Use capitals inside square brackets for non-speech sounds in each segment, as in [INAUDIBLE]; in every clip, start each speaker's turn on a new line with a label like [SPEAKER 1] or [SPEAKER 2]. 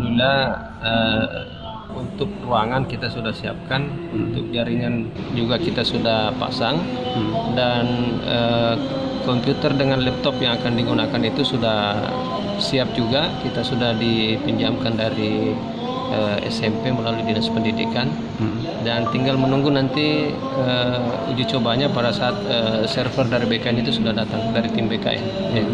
[SPEAKER 1] alhamdulillah uh, untuk ruangan kita sudah siapkan, hmm. untuk jaringan juga kita sudah pasang hmm. dan uh, komputer dengan laptop yang akan digunakan itu sudah siap juga. Kita sudah dipinjamkan dari uh, eh, SMP melalui dinas pendidikan hmm. dan tinggal menunggu nanti uh, uji cobanya pada saat uh, server dari BKN itu sudah datang dari tim BKN. Ya.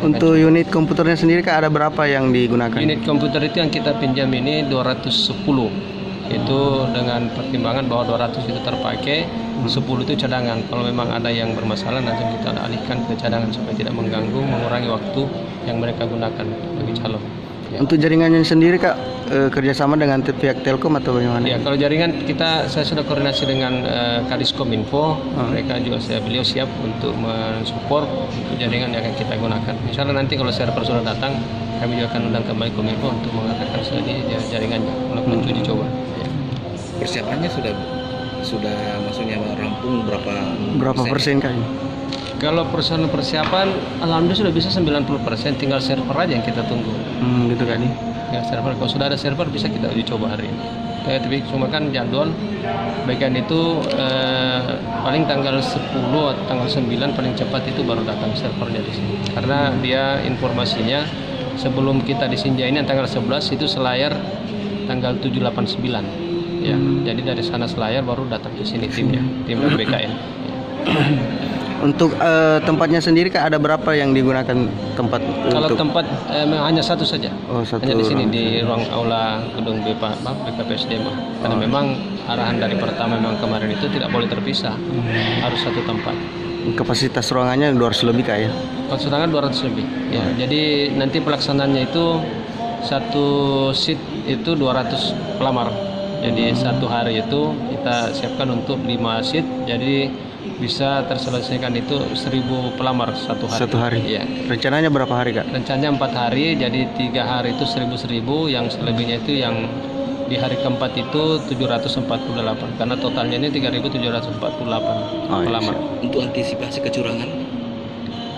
[SPEAKER 2] Untuk unit komputernya sendiri kak ada berapa yang digunakan?
[SPEAKER 1] Unit komputer itu yang kita pinjam ini 210 itu dengan pertimbangan bahwa 200 itu terpakai, hmm. 10 itu cadangan. Kalau memang ada yang bermasalah nanti kita alihkan ke cadangan supaya tidak mengganggu, mengurangi waktu yang mereka gunakan bagi calon.
[SPEAKER 2] Ya. Untuk jaringannya sendiri kak e, kerjasama dengan pihak Telkom atau bagaimana?
[SPEAKER 1] Ya kalau jaringan kita saya sudah koordinasi dengan e, Kadiskominfo, hmm. mereka juga saya beliau siap untuk mensupport untuk jaringan yang akan kita gunakan. Misalnya nanti kalau server sudah datang, kami juga akan undang kembali Kominfo untuk mengatakan sudah jaringannya untuk hmm. uji coba. Ya.
[SPEAKER 3] Persiapannya sudah sudah maksudnya rampung berapa
[SPEAKER 2] berapa persen, persen kak?
[SPEAKER 1] Kalau persoalan persiapan, alhamdulillah sudah bisa 90%, tinggal server aja yang kita tunggu.
[SPEAKER 2] Hmm, gitu kan nih.
[SPEAKER 1] Ya server, kalau sudah ada server bisa kita uji coba hari ini. Ya, tapi cuma kan jadwal bagian itu eh, paling tanggal 10 atau tanggal 9 paling cepat itu baru datang servernya di sini. Karena dia informasinya sebelum kita disinja ini tanggal 11 itu selayar tanggal 789 ya. Hmm. Jadi dari sana selayar baru datang ke sini timnya, tim [COUGHS] BKN. Ya. [COUGHS]
[SPEAKER 2] Untuk uh, tempatnya sendiri kak ada berapa yang digunakan tempat?
[SPEAKER 1] Kalau untuk... tempat eh, hanya satu saja. Oh, satu hanya di sini di ruang aula gedung BPA, BKPSDM. Karena oh. memang arahan dari pertama memang kemarin itu tidak boleh terpisah, hmm. harus satu tempat.
[SPEAKER 2] Kapasitas ruangannya 200 lebih kak ya?
[SPEAKER 1] Kapasitas ruangan 200 lebih. Ya, oh. jadi nanti pelaksanaannya itu satu seat itu 200 pelamar. Jadi hmm. satu hari itu kita siapkan untuk 5 seat. Jadi bisa terselesaikan itu seribu pelamar satu hari.
[SPEAKER 2] Satu hari.
[SPEAKER 1] Ya.
[SPEAKER 2] Rencananya berapa hari kak?
[SPEAKER 1] Rencananya empat hari, jadi tiga hari itu seribu seribu, yang selebihnya itu yang di hari keempat itu 748 karena totalnya ini 3748 oh, pelamar.
[SPEAKER 3] Iya. Untuk antisipasi kecurangan?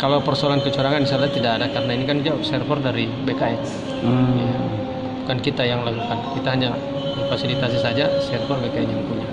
[SPEAKER 1] Kalau persoalan kecurangan insya Allah tidak ada karena ini kan jauh server dari BKN. Hmm. Ya. Bukan kita yang lakukan, kita hanya memfasilitasi saja server BKN yang punya.